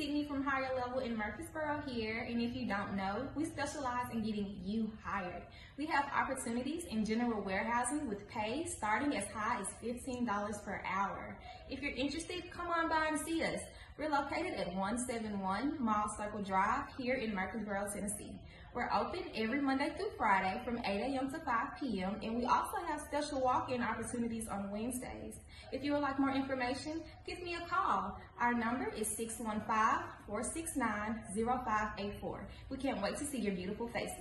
Sydney from HireLevel in Murfreesboro here. And if you don't know, we specialize in getting you hired. We have opportunities in general warehousing with pay starting as high as $15 per hour. If you're interested, come on by and see us. We're located at 171 Mall Circle Drive here in Murfreesboro, Tennessee. We're open every Monday through Friday from 8 a.m. to 5 p.m. and we also have special walk-in opportunities on Wednesdays. If you would like more information, give me a call. Our number is 615-469-0584. We can't wait to see your beautiful faces.